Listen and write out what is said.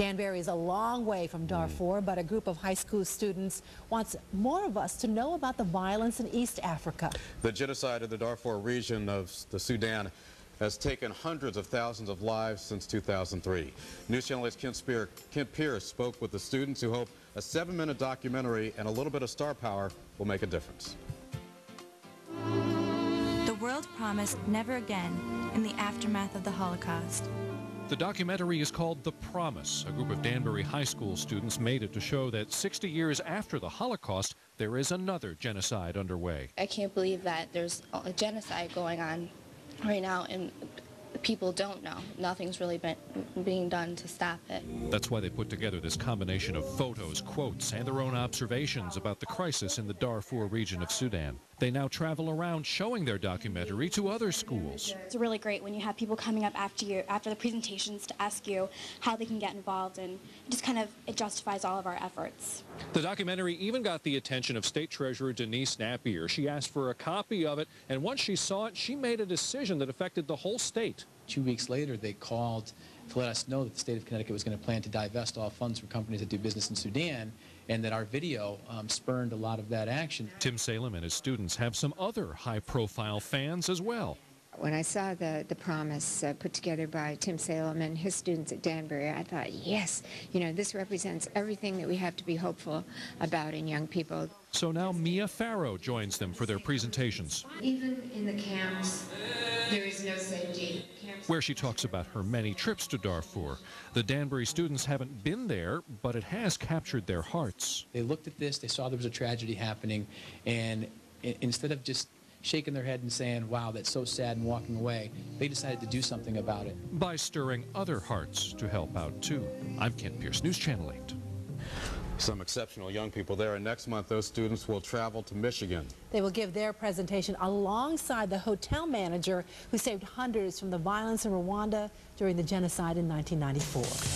Danbury is a long way from mm. Darfur, but a group of high school students wants more of us to know about the violence in East Africa. The genocide in the Darfur region of the Sudan has taken hundreds of thousands of lives since 2003. News Channel 8's Kent, Spear, Kent Pierce spoke with the students who hope a seven-minute documentary and a little bit of star power will make a difference. The world promised never again in the aftermath of the Holocaust. The documentary is called The Promise. A group of Danbury High School students made it to show that 60 years after the Holocaust, there is another genocide underway. I can't believe that there's a genocide going on right now and people don't know. Nothing's really been being done to stop it. That's why they put together this combination of photos, quotes, and their own observations about the crisis in the Darfur region of Sudan. They now travel around showing their documentary to other schools. It's really great when you have people coming up after you, after the presentations to ask you how they can get involved and it just kind of, it justifies all of our efforts. The documentary even got the attention of State Treasurer Denise Nappier. She asked for a copy of it, and once she saw it, she made a decision that affected the whole state. Two weeks later, they called to let us know that the state of Connecticut was going to plan to divest all funds from companies that do business in Sudan, and that our video um, spurned a lot of that action. Tim Salem and his students have some other high-profile fans as well. When I saw the, the promise uh, put together by Tim Salem and his students at Danbury, I thought, yes, you know, this represents everything that we have to be hopeful about in young people. So now Mia Farrow joins them for their presentations. Even in the camps, there is no safety. Where she talks about her many trips to Darfur. The Danbury students haven't been there, but it has captured their hearts. They looked at this, they saw there was a tragedy happening, and instead of just shaking their head and saying, wow, that's so sad, and walking away, they decided to do something about it. By stirring other hearts to help out too. I'm Kent Pierce, News Channel 8. Some exceptional young people there, and next month those students will travel to Michigan. They will give their presentation alongside the hotel manager who saved hundreds from the violence in Rwanda during the genocide in 1994.